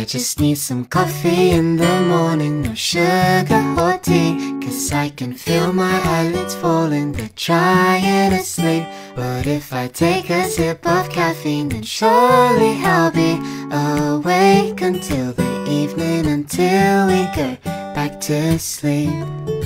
I just need some coffee in the morning, no sugar or tea. Cause I can feel my eyelids falling, they're trying to sleep. But if I take a sip of caffeine, then surely I'll be awake until the evening, until we go back to sleep.